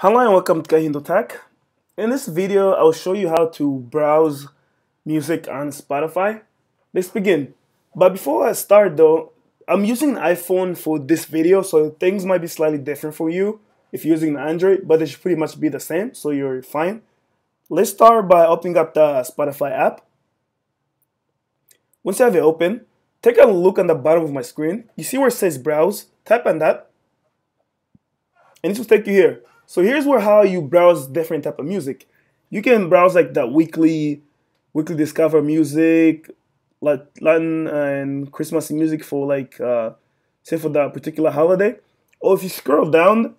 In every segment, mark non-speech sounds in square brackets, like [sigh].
Hello and welcome to Kahindo Tech. In this video, I'll show you how to browse music on Spotify. Let's begin. But before I start though, I'm using an iPhone for this video, so things might be slightly different for you if you're using an Android, but they should pretty much be the same, so you're fine. Let's start by opening up the Spotify app. Once you have it open, take a look on the bottom of my screen. You see where it says browse? Tap on that. And this will take you here. So here's where how you browse different type of music. You can browse like the weekly, weekly discover music, Latin and Christmas music for like, uh, say for that particular holiday. Or if you scroll down,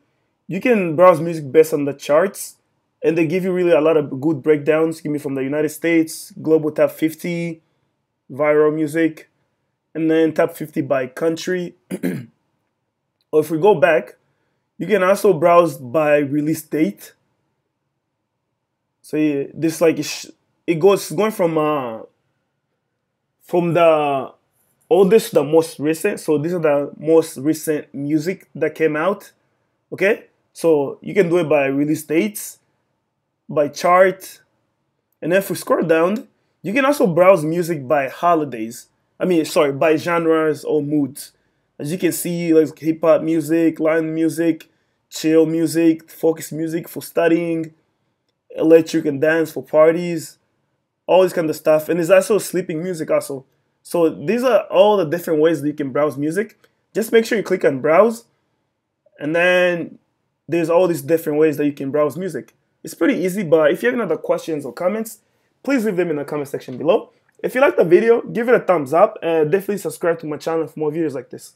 you can browse music based on the charts, and they give you really a lot of good breakdowns. Give me from the United States, global top 50, viral music, and then top 50 by country. [clears throat] or if we go back, you can also browse by release date. So yeah, this like it goes going from uh from the oldest the most recent. So these are the most recent music that came out. Okay, so you can do it by release dates, by chart, and then if we scroll down, you can also browse music by holidays. I mean, sorry, by genres or moods. As you can see, like hip hop music, Latin music, chill music, focus music for studying, electric and dance for parties, all this kind of stuff. And there's also sleeping music also. So these are all the different ways that you can browse music. Just make sure you click on browse and then there's all these different ways that you can browse music. It's pretty easy, but if you have any other questions or comments, please leave them in the comment section below. If you like the video, give it a thumbs up and definitely subscribe to my channel for more videos like this.